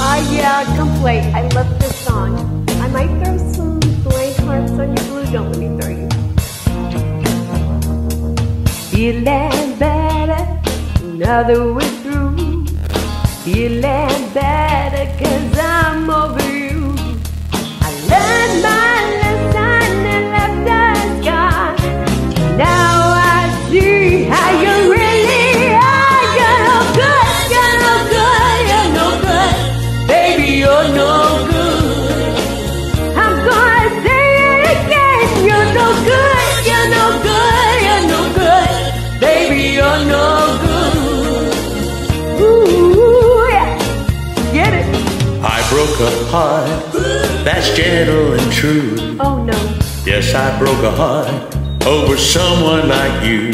Ah, yeah, come play. I love this song. I might throw some blank hearts on your blue. Don't let me throw you. Feeling better that we're through. Feeling better cause I'm over you. I learned broke a heart that's gentle and true. Oh no. Yes, I broke a heart over someone like you.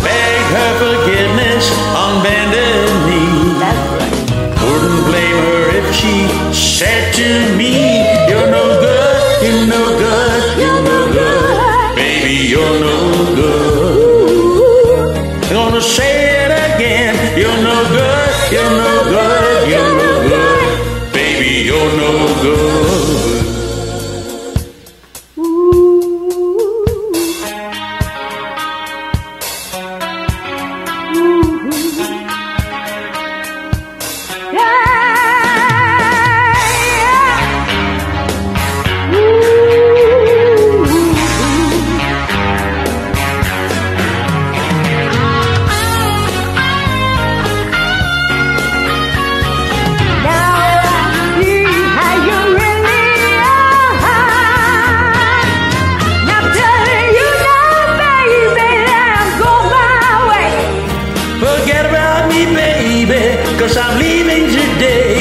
Beg her forgiveness on bended knee. That's right. Wouldn't blame her if she said to me, You're no good, you're no good, you're no good. Baby, you're no good. Ooh. Gonna say it again. You're no good, you're no no good. Cause I'm leaving today.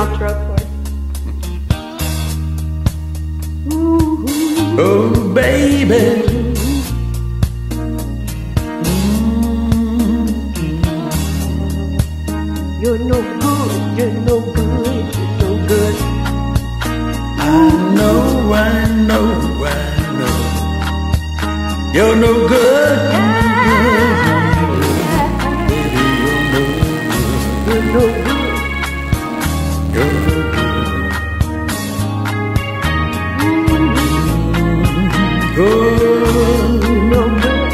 Outro chord. Oh, baby. Mm-hmm. You're no good, you're no good, you're no good. I know, I know, I know. You're no good. You're no good. Oh, No good.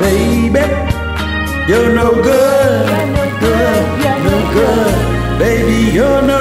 baby, you're no good. No good. Good. good. Baby, you're no